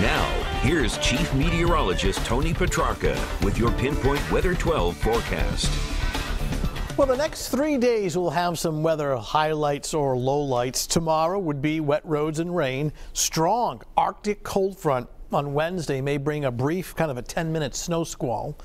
Now, here's Chief Meteorologist Tony Petrarca with your Pinpoint Weather 12 forecast. Well, the next three days will have some weather highlights or lowlights. Tomorrow would be wet roads and rain. Strong Arctic cold front on Wednesday may bring a brief kind of a 10 minute snow squall.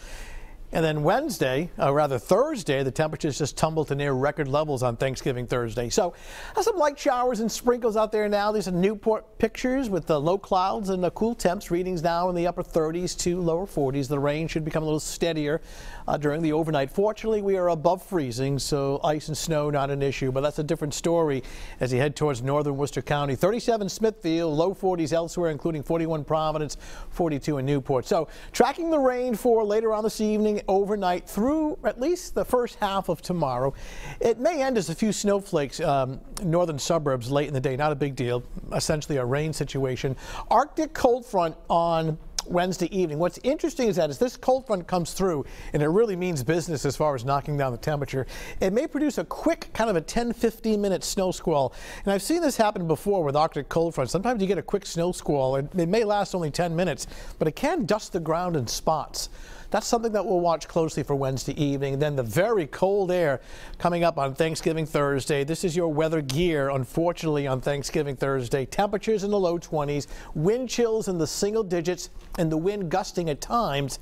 And then Wednesday, or rather Thursday, the temperatures just tumble to near record levels on Thanksgiving Thursday. So some light showers and sprinkles out there now. These are Newport pictures with the low clouds and the cool temps. Readings now in the upper 30s to lower 40s. The rain should become a little steadier uh, during the overnight. Fortunately, we are above freezing, so ice and snow not an issue. But that's a different story as you head towards northern Worcester County. 37 Smithfield, low 40s elsewhere, including 41 Providence, 42 in Newport. So tracking the rain for later on this evening overnight through at least the first half of tomorrow. It may end as a few snowflakes, um, northern suburbs late in the day. Not a big deal. Essentially a rain situation. Arctic cold front on Wednesday evening. What's interesting is that as this cold front comes through, and it really means business as far as knocking down the temperature, it may produce a quick kind of a 10, 15 minute snow squall. And I've seen this happen before with Arctic cold front. Sometimes you get a quick snow squall, and it may last only 10 minutes, but it can dust the ground in spots. That's something that we'll watch closely for Wednesday evening. Then the very cold air coming up on Thanksgiving Thursday. This is your weather gear, unfortunately, on Thanksgiving Thursday. Temperatures in the low 20s, wind chills in the single digits, and the wind gusting at times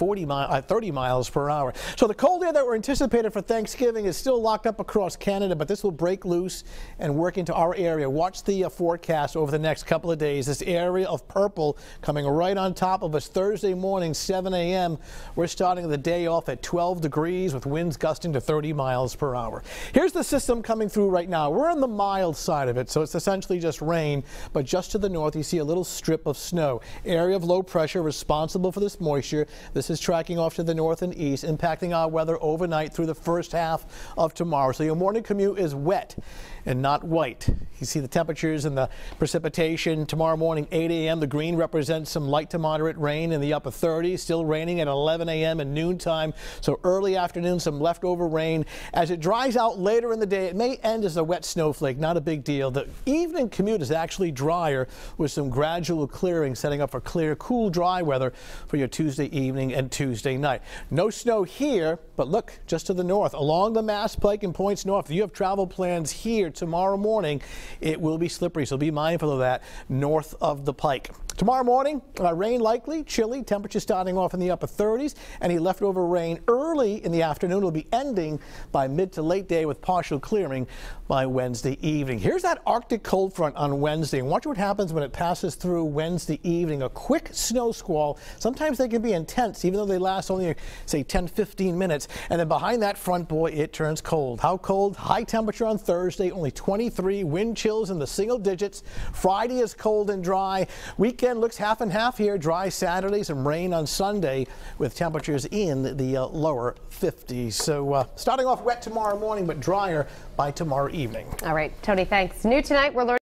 40 mi uh, 30 miles per hour. So the cold air that we're anticipated for Thanksgiving is still locked up across Canada, but this will break loose and work into our area. Watch the uh, forecast over the next couple of days. This area of purple coming right on top of us Thursday morning, 7 a.m. We're starting the day off at 12 degrees with winds gusting to 30 miles per hour. Here's the system coming through right now. We're on the mild side of it, so it's essentially just rain, but just to the north you see a little strip of snow. Area of low pressure responsible for this moisture. This is tracking off to the north and east, impacting our weather overnight through the first half of tomorrow. So your morning commute is wet and not white. You see the temperatures and the precipitation tomorrow morning 8 a.m. The green represents some light to moderate rain in the upper 30s, still raining at 11 a.m. and noontime. So early afternoon, some leftover rain. As it dries out later in the day, it may end as a wet snowflake, not a big deal. The evening commute is actually drier with some gradual clearing, setting up for clear, cool, dry weather for your Tuesday evening and Tuesday night. No snow here, but look just to the north along the Mass Pike and points north. You have travel plans here tomorrow morning, it will be slippery, so be mindful of that north of the Pike. Tomorrow morning, uh, rain likely, chilly, temperature starting off in the upper 30s. Any leftover rain early in the afternoon will be ending by mid to late day with partial clearing by Wednesday evening. Here's that Arctic cold front on Wednesday. And watch what happens when it passes through Wednesday evening. A quick snow squall. Sometimes they can be intense, even though they last only, say, 10, 15 minutes. And then behind that front, boy, it turns cold. How cold? High temperature on Thursday, only 23. Wind chills in the single digits. Friday is cold and dry. Weekend looks half and half here. Dry Saturday, some rain on Sunday with temperatures in the uh, lower 50s. So uh, starting off wet tomorrow morning, but drier by tomorrow evening. All right, Tony, thanks. New tonight, we're learning.